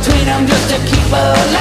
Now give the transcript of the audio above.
between them just to keep alive